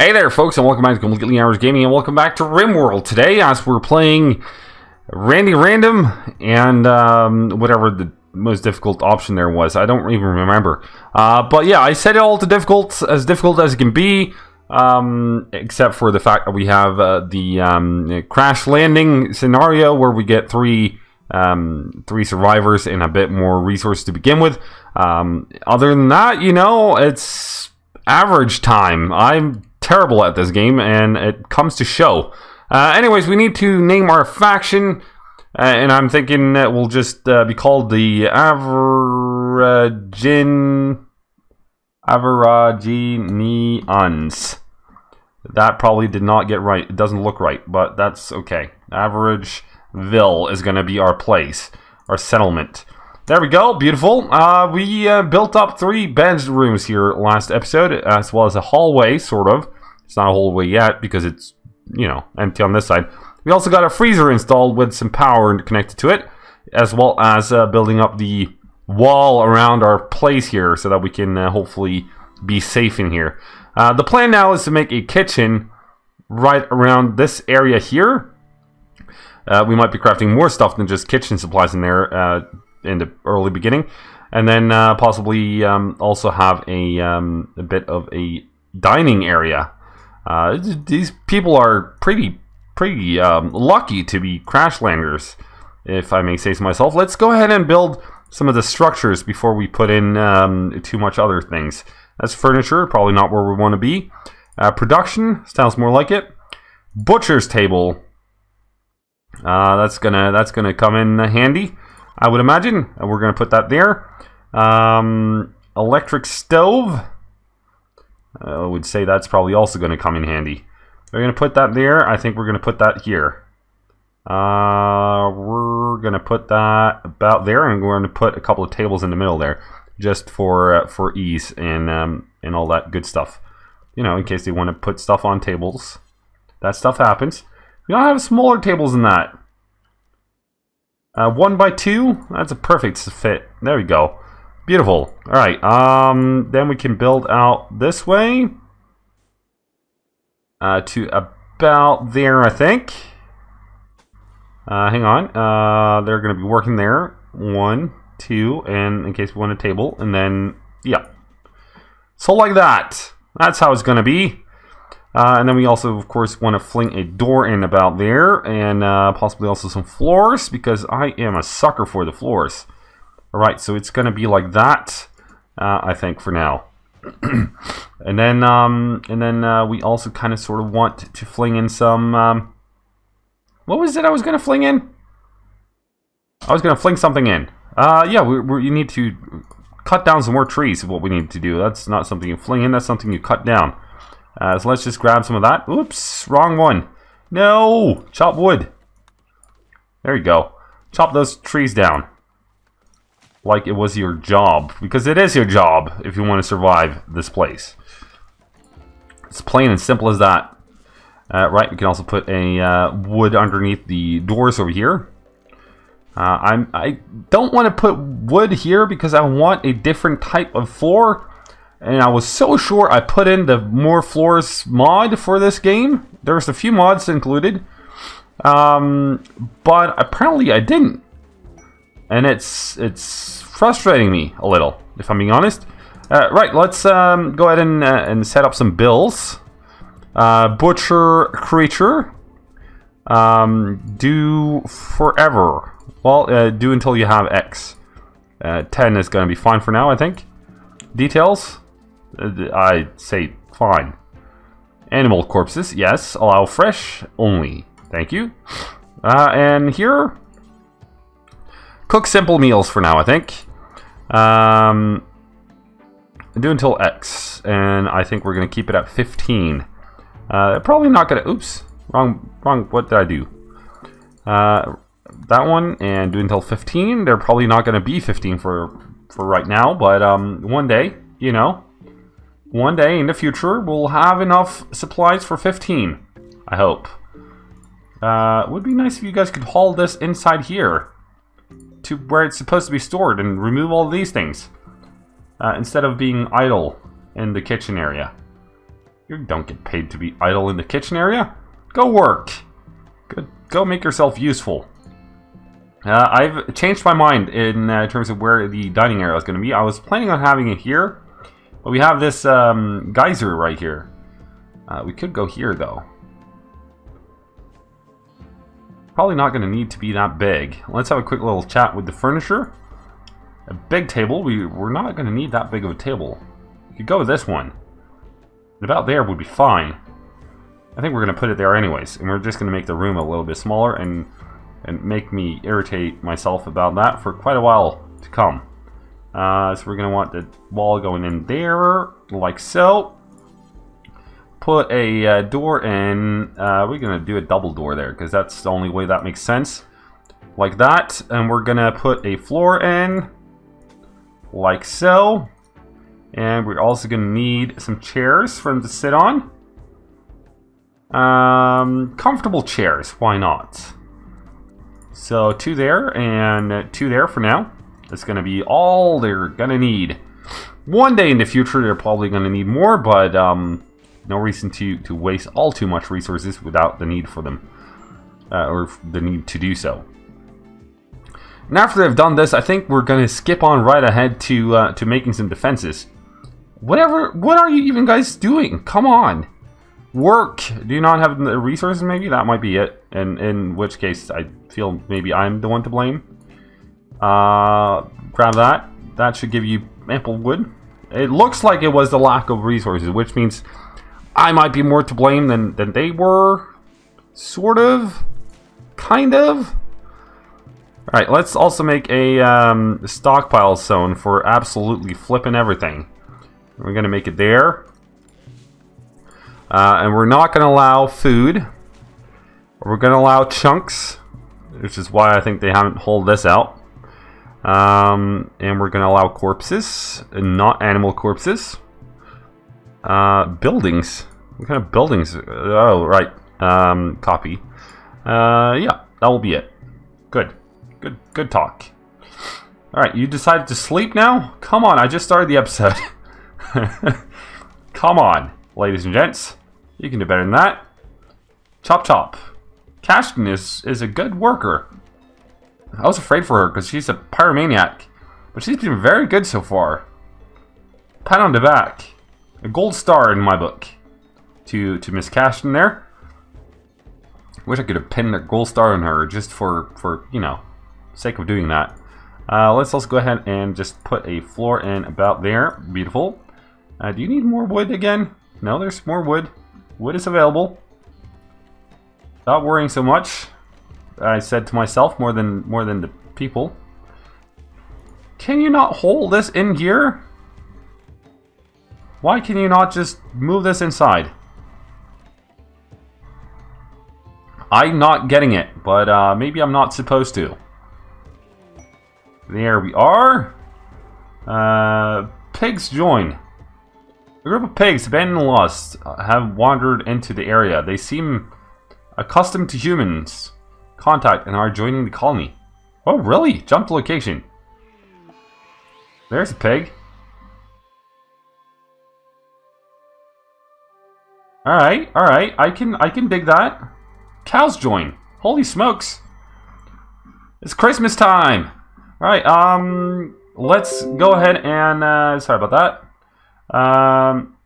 Hey there, folks, and welcome back to Completely Average Gaming, and welcome back to RimWorld today as we're playing Randy Random and um, whatever the most difficult option there was. I don't even remember. Uh, but yeah, I set it all to difficult, as difficult as it can be, um, except for the fact that we have uh, the um, crash landing scenario where we get three um, three survivors and a bit more resources to begin with. Um, other than that, you know, it's average time. I'm terrible at this game, and it comes to show. Uh, anyways, we need to name our faction, uh, and I'm thinking that we'll just uh, be called the Averagin Averaginians. That probably did not get right. It doesn't look right, but that's okay. Averageville is going to be our place, our settlement. There we go, beautiful. Uh, we uh, built up three bedrooms here last episode, as well as a hallway, sort of. It's not a whole way yet, because it's, you know, empty on this side. We also got a freezer installed with some power and connected to it, as well as uh, building up the wall around our place here, so that we can uh, hopefully be safe in here. Uh, the plan now is to make a kitchen right around this area here. Uh, we might be crafting more stuff than just kitchen supplies in there uh, in the early beginning. And then uh, possibly um, also have a, um, a bit of a dining area. Uh, these people are pretty pretty um, lucky to be crash landers, if I may say so myself. Let's go ahead and build some of the structures before we put in um, too much other things. That's furniture, probably not where we want to be. Uh, production, sounds more like it. Butcher's table. Uh, that's gonna that's gonna come in handy. I would imagine. We're to put that there. Um, electric stove. I would say that's probably also going to come in handy. We're going to put that there. I think we're going to put that here. Uh, we're going to put that about there, and we're going to put a couple of tables in the middle there, just for uh, for ease and um, and all that good stuff. You know, in case they want to put stuff on tables. That stuff happens. We don't have smaller tables than that. Uh, one by two, that's a perfect fit. There we go. Beautiful. All right. Um, then we can build out this way uh, to about there, I think. Uh, hang on. Uh, they're going to be working there. One, two, and in case we want a table, and then yeah. So like that. That's how it's going to be. Uh, and then we also, of course, want to fling a door in about there, and uh, possibly also some floors, because I am a sucker for the floors. Alright, so it's going to be like that, uh, I think, for now. and then, um, and then uh, we also kind of sort of want to fling in some... Um, what was it I was going to fling in? I was going to fling something in. Uh, yeah, we, we, you need to cut down some more trees what we need to do. That's not something you fling in, that's something you cut down. Uh, so let's just grab some of that. Oops, wrong one. No! Chop wood. There you go. Chop those trees down. Like it was your job. Because it is your job if you want to survive this place. It's plain and simple as that. Uh, right, we can also put a uh, wood underneath the doors over here. Uh, I'm, I don't want to put wood here because I want a different type of floor and I was so sure I put in the more floors mod for this game. There's a few mods included, um, but apparently I didn't, and it's it's frustrating me a little, if I'm being honest. Uh, right, let's um, go ahead and uh, and set up some bills. Uh, butcher creature. Um, do forever. Well, uh, do until you have X. Uh, 10 is going to be fine for now, I think. Details. I say fine. Animal corpses, yes. Allow fresh only. Thank you. Uh, and here, cook simple meals for now, I think. Um, do until X, and I think we're going to keep it at 15. Uh, probably not going to, oops, wrong, wrong, what did I do? Uh, that one, and do until 15. They're probably not going to be 15 for, for right now, but um, one day, you know, one day in the future, we'll have enough supplies for 15. I hope. Uh, would be nice if you guys could haul this inside here to where it's supposed to be stored and remove all these things uh, instead of being idle in the kitchen area. You don't get paid to be idle in the kitchen area. Go work. Go, go make yourself useful. Uh, I've changed my mind in uh, terms of where the dining area is going to be. I was planning on having it here, but we have this um, geyser right here. Uh, we could go here, though. Probably not going to need to be that big. Let's have a quick little chat with the furniture. A big table. We, we're not going to need that big of a table. We could go with this one. About there would be fine. I think we're going to put it there anyways. And we're just going to make the room a little bit smaller and, and make me irritate myself about that for quite a while to come. Uh, so we're going to want the wall going in there, like so. Put a uh, door in. Uh, we're going to do a double door there because that's the only way that makes sense. Like that. And we're going to put a floor in. Like so. And we're also going to need some chairs for them to sit on. Um, comfortable chairs, why not? So two there and two there for now. That's going to be all they're going to need. One day in the future, they're probably going to need more, but um, no reason to, to waste all too much resources without the need for them, uh, or the need to do so. And after they've done this, I think we're going to skip on right ahead to uh, to making some defenses. Whatever, what are you even guys doing? Come on. Work. Do you not have the resources maybe? That might be it. And in which case, I feel maybe I'm the one to blame. Uh, grab that. That should give you ample wood. It looks like it was the lack of resources, which means I might be more to blame than, than they were. Sort of. Kind of. Alright, let's also make a um, stockpile zone for absolutely flipping everything. We're going to make it there. Uh, and we're not going to allow food. We're going to allow chunks, which is why I think they haven't hold this out. Um, and we're going to allow corpses, not animal corpses. Uh, buildings. What kind of buildings? Oh, right. Um, copy. Uh, yeah, that will be it. Good. Good, good talk. Alright, you decided to sleep now? Come on, I just started the episode. Come on, ladies and gents. You can do better than that. Chop chop. Cashton is, is a good worker. I was afraid for her because she's a pyromaniac. But she's been very good so far. Pat on the back. A gold star in my book. To to Miss Cashton there. Wish I could have pinned a gold star on her just for, for you know, sake of doing that. Uh, let's also go ahead and just put a floor in about there. Beautiful. Uh, do you need more wood again? No, there's more wood. Wood is available. Not worrying so much. I said to myself more than more than the people. Can you not hold this in here? Why can you not just move this inside? I'm not getting it, but uh, maybe I'm not supposed to. There we are. Uh, pigs join. A group of pigs, abandoned and lost, have wandered into the area. They seem accustomed to humans' contact and are joining the colony. Oh, really? Jump to location. There's a pig. Alright, alright. I can I can dig that. Cows join. Holy smokes. It's Christmas time. Alright, um let's go ahead and uh sorry about that. Um,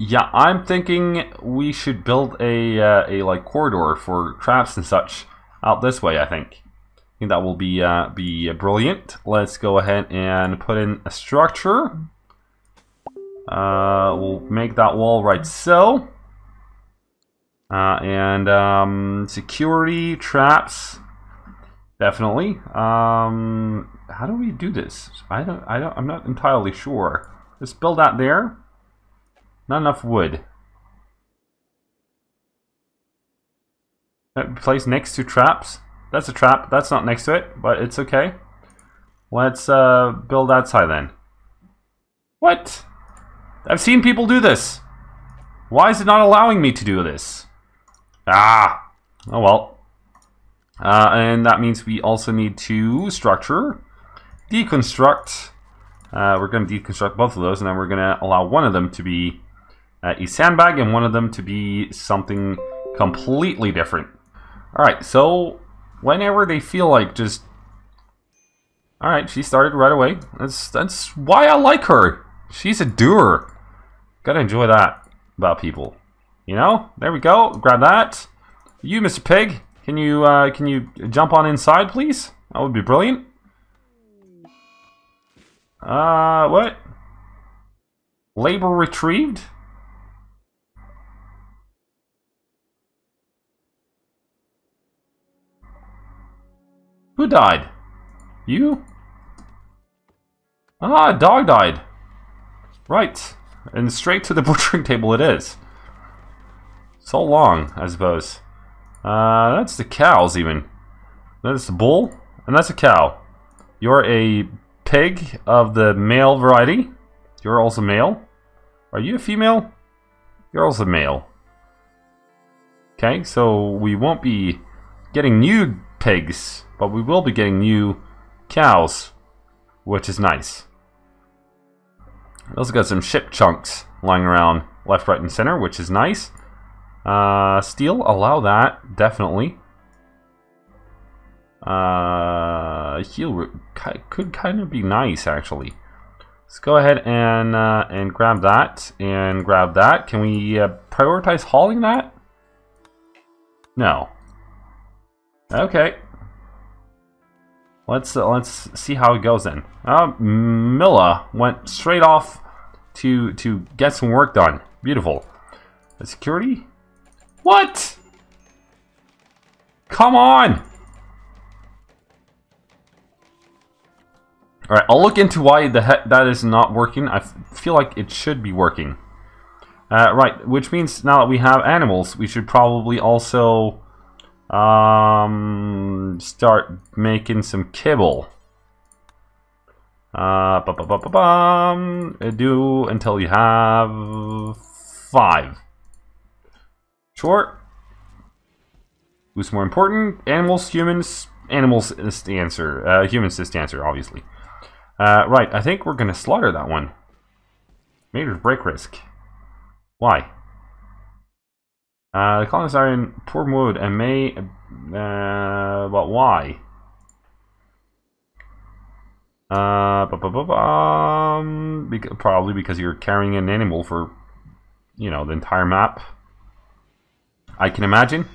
yeah, I'm thinking we should build a uh, a like corridor for traps and such out this way. I think. I think that will be uh, be brilliant. Let's go ahead and put in a structure. Uh, we'll make that wall right so. Uh, and um, security traps, definitely. Um, how do we do this? I don't, I don't, I'm not entirely sure. Let's build that there. Not enough wood. Place next to traps. That's a trap. That's not next to it, but it's okay. Let's uh, build that side then. What? I've seen people do this. Why is it not allowing me to do this? Ah. Oh well. Uh, and that means we also need to structure deconstruct Uh, we're going to deconstruct both of those, and then we're going to allow one of them to be uh, a sandbag and one of them to be something completely different. Alright, so whenever they feel like just... Alright, she started right away. That's, that's why I like her. She's a doer. Gotta enjoy that about people. You know? There we go. Grab that. You, Mr. Pig, can you uh, can you jump on inside, please? That would be brilliant. Uh, what? Labor retrieved? Who died? You? Ah, dog died. Right. And straight to the butchering table it is. So long, I suppose. Uh, that's the cows, even. That's the bull, and that's a cow. You're a pig of the male variety. You're also male. Are you a female? You're also male. Okay, so we won't be getting new pigs, but we will be getting new cows, which is nice. We Also got some ship chunks lying around left, right, and center, which is nice. Uh, steel, allow that, definitely. Uh, heal could kind of be nice, actually. Let's go ahead and uh, and grab that and grab that. Can we uh, prioritize hauling that? No. Okay. Let's uh, let's see how it goes then. Uh, Milla went straight off to to get some work done. Beautiful. The security. What? Come on! Alright, I'll look into why the heck that is not working. I feel like it should be working. Uh, right, which means now that we have animals, we should probably also um, start making some kibble. Uh, ba -ba -ba do until you have five. Sure. Who's more important? Animals, humans? Animals is the answer. Uh, humans is the answer, obviously. Uh, right, I think we're going to slaughter that one. Major break risk. Why? Uh, the colonists are in poor mood and may... Uh, but why? Uh, bu -bu -bu um, beca probably because you're carrying an animal for, you know, the entire map. I can imagine.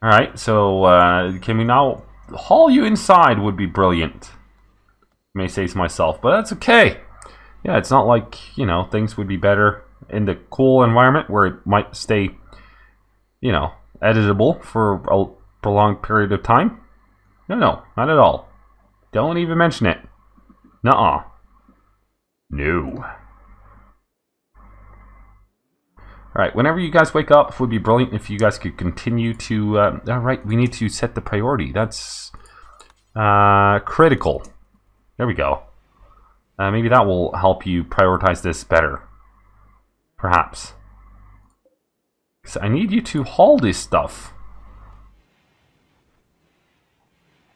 Alright, so uh, can we now haul you inside would be brilliant. May say to myself, but that's okay. Yeah, it's not like, you know, things would be better in the cool environment where it might stay, you know, editable for a prolonged period of time. No, no, not at all. Don't even mention it. Nuh-uh. No. Alright, whenever you guys wake up, it would be brilliant if you guys could continue to... Uh, Alright, we need to set the priority. That's uh, critical. There we go. Uh, maybe that will help you prioritize this better. Perhaps. Because I need you to haul this stuff.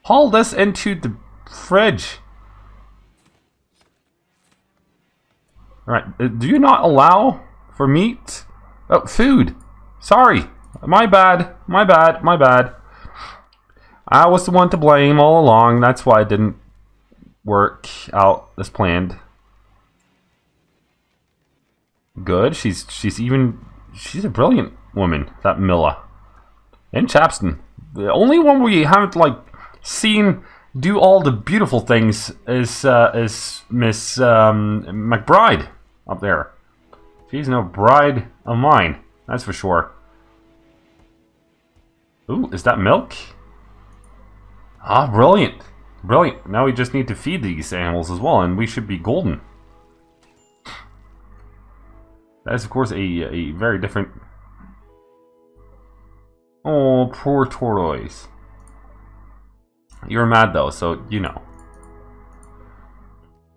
Haul this into the fridge. Alright, uh, do you not allow for meat? Oh, food. Sorry. My bad. My bad. My bad. I was the one to blame all along. That's why it didn't work out as planned. Good. She's she's even she's a brilliant woman, that Milla. And Cashton. The only one we haven't like seen do all the beautiful things is uh, is Miss um, McBride up there. She's no bride of mine, that's for sure. Ooh, is that milk? Ah, brilliant. Brilliant. Now we just need to feed these animals as well, and we should be golden. That is, of course, a, a very different... Oh, poor tortoise. You're mad, though, so you know.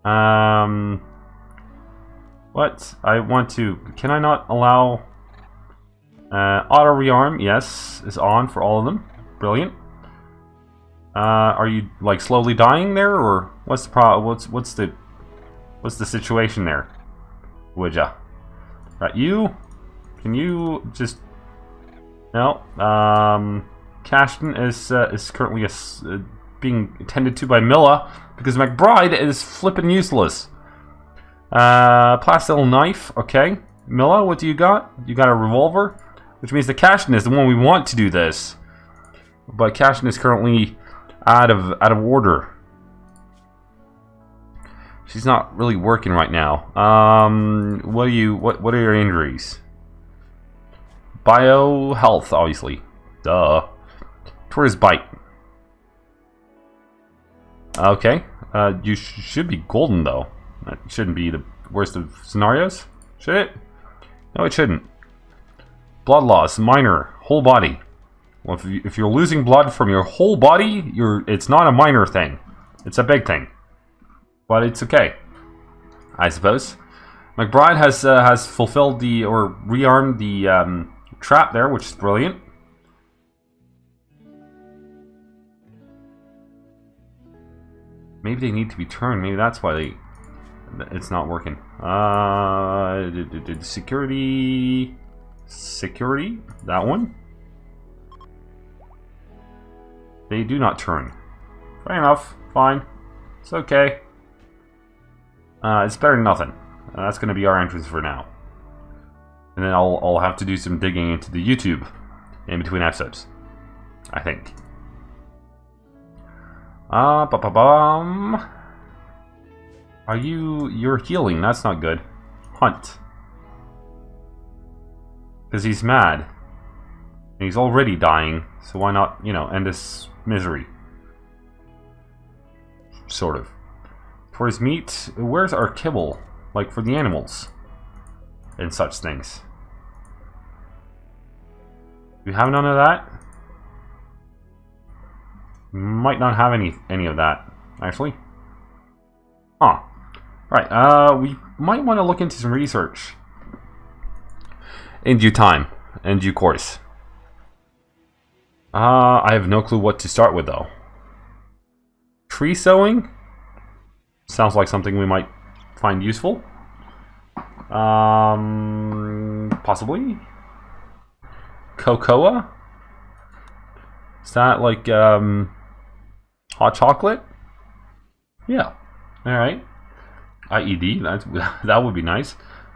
Um... What? I want to... Can I not allow... Uh, auto rearm, yes, is on for all of them. Brilliant. Uh, are you like slowly dying there, or what's the pro? What's what's the What's the situation there? Would ya? Right, you? Can you just... No. Um, Cashton is, uh, is currently a, uh, being attended to by Milla because McBride is flippin' useless. Uh, Plasteel knife, okay. Milla, what do you got? You got a revolver? Which means the Cashton is the one we want to do this. But Cashton is currently out of out of order. She's not really working right now. Um, what are you? What What are your injuries? Bio health, obviously. Duh. Tortoise bite. Okay. Uh, you sh should be golden though. That shouldn't be the worst of scenarios, should it? No, it shouldn't. Blood loss, minor, whole body. Well, if, you, if you're losing blood from your whole body, you're it's not a minor thing. It's a big thing. But it's okay, I suppose. McBride has uh, has fulfilled the or rearmed the um, trap there, which is brilliant. Maybe they need to be turned. Maybe that's why they it's not working. Uh, security, security. That one. They do not turn. Fair enough. Fine. It's okay. Uh, it's better than nothing. Uh, that's going to be our entrance for now. And then I'll, I'll have to do some digging into the YouTube in between episodes. I think. Uh, ba ba bum. Are you... You're healing. That's not good. Hunt. Because he's mad. And he's already dying. So why not, you know, end this misery? Sort of. For his meat, where's our kibble? Like for the animals. And such things. We have none of that? Might not have any any of that, actually. Huh. Right, uh, we might want to look into some research. In due time. In due course. Uh, I have no clue what to start with, though. Tree sowing? Sounds like something we might find useful. Um, possibly. Cocoa? Is that like, um, hot chocolate? Yeah. Alright. IED, that's, that would be nice.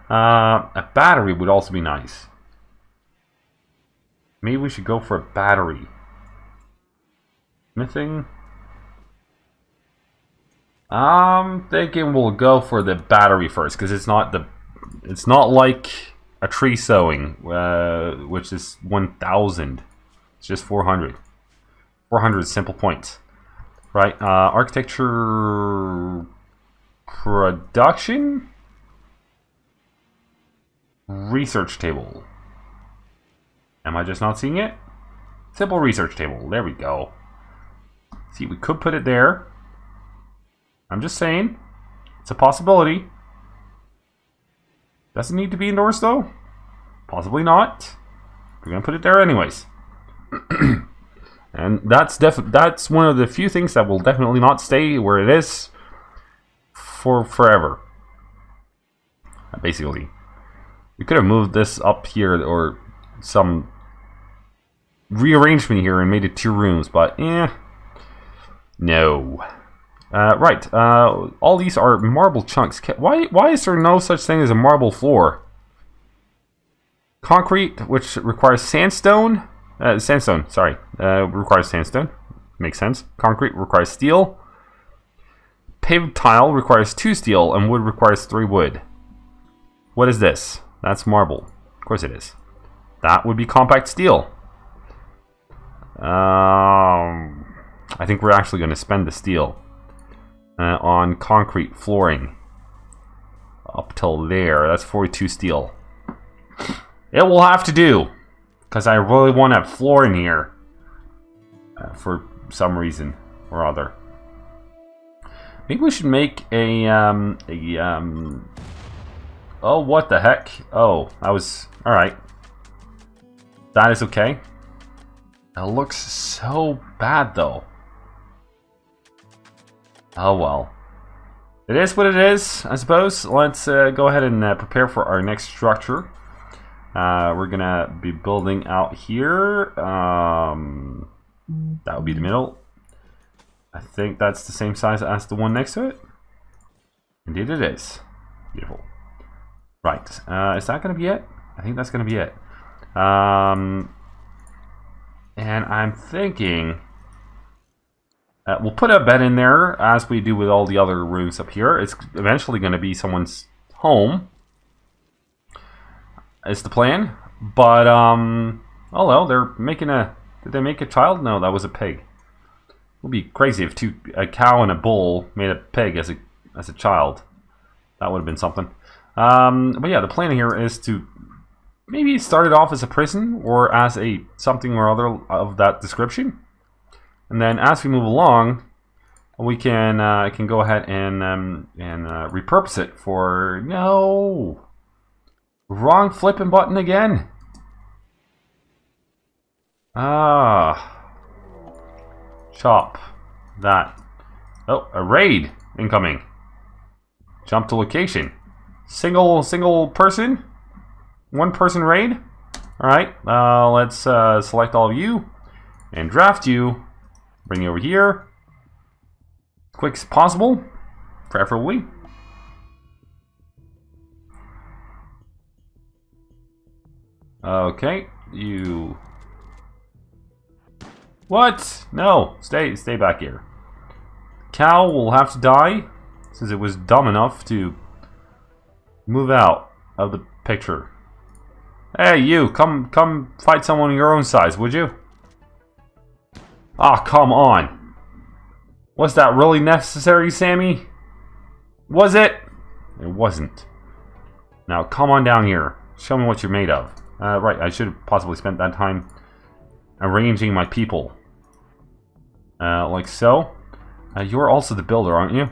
Uh, a battery would also be nice. Maybe we should go for a battery. Smithing? I'm thinking we'll go for the battery first, because it's not the... It's not like a tree sowing, uh, which is 1,000. It's just 400. 400 simple points. Right, uh, architecture Production? Research table. Am I just not seeing it? Simple research table. There we go. See, we could put it there. I'm just saying. It's a possibility. Doesn't need to be endorsed, though. Possibly not. We're going to put it there anyways. and that's def that's one of the few things that will definitely not stay where it is for forever. Basically. We could have moved this up here or some rearrangement here and made it two rooms, but eh. No. Uh, right, uh, all these are marble chunks. Why, why is there no such thing as a marble floor? Concrete, which requires sandstone. Uh, sandstone, sorry. Uh, requires sandstone. Makes sense. Concrete requires steel. Paved tile requires two steel, and wood requires three wood. What is this? That's marble. Of course it is. That would be compact steel. Um, I think we're actually going to spend the steel uh, on concrete flooring. Up till there. That's 42 steel. It will have to do. Because I really want to floor in here. Uh, for some reason or other. Maybe we should make a, um, a, um... Oh, what the heck? Oh, that was... Alright. That is okay. It looks so bad, though. Oh, well. It is what it is, I suppose. Let's uh, go ahead and uh, prepare for our next structure. Uh, we're gonna be building out here. Um, that would be the middle. I think that's the same size as the one next to it. Indeed it is. Beautiful. Right, uh, is that gonna be it? I think that's gonna be it. Um, and I'm thinking... Uh, we'll put a bed in there, as we do with all the other rooms up here. It's eventually going to be someone's home. Is the plan. But, um... Oh, well, they're making a... Did they make a child? No, that was a pig. Would be crazy if two, a cow and a bull made a pig as a, as a child. That would have been something. Um, but yeah, the plan here is to maybe start it off as a prison or as a something or other of that description. And then as we move along, we can uh, can go ahead and um, and uh, repurpose it for no wrong flipping button again. Ah, chop that. Oh, a raid incoming. Jump to location. Single single person, one person raid. All right, uh, let's uh, select all of you and draft you Bring you over here. Quick as possible, preferably. Okay, you... What? No, stay, stay back here. Cow will have to die, since it was dumb enough to move out of the picture. Hey, you, come, come fight someone your own size, would you? Ah, oh, come on. Was that really necessary, Sammy? Was it? It wasn't. Now, come on down here. Show me what you're made of. Uh, right, I should have possibly spent that time arranging my people. Uh, like so. Uh, you're also the builder, aren't you?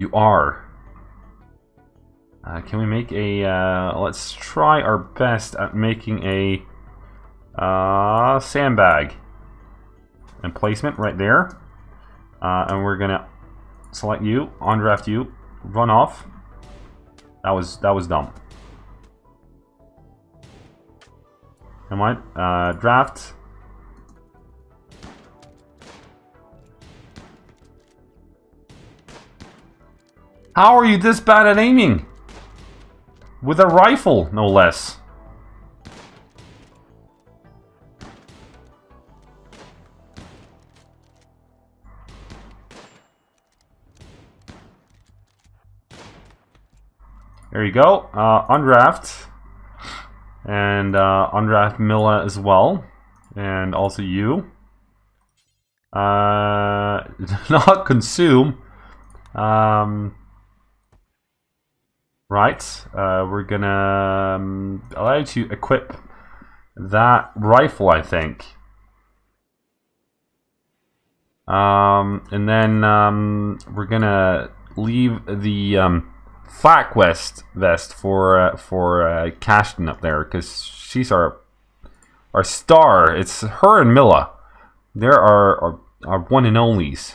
You are. Uh, can we make a... Uh, let's try our best at making a uh, sandbag. And placement right there. Uh, and we're gonna select you, on draft you, run off. That was that was dumb. Come on, uh, draft. How are you this bad at aiming? With a rifle, no less. There you go. Uh, undraft. And uh, undraft Milla as well. And also you. Uh, not consume. Um, right. Uh, we're gonna um, allow you to equip that rifle, I think. Um, and then um, we're gonna leave the um, Flak West vest for uh, for uh, Cashton up there because she's our our star. It's her and Milla. There are our, our one and onlys.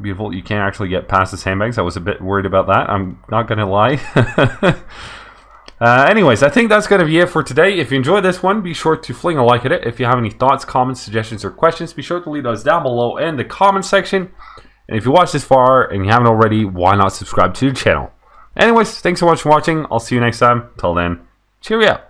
Beautiful. You can't actually get past the sandbags. I was a bit worried about that. I'm not gonna lie. uh, anyways, I think that's gonna be it for today. If you enjoyed this one, be sure to fling a like at it. If you have any thoughts, comments, suggestions, or questions, be sure to leave those down below in the comment section. And if you watched this far and you haven't already, why not subscribe to the channel? Anyways, thanks so much for watching. I'll see you next time. Till then, cheerio.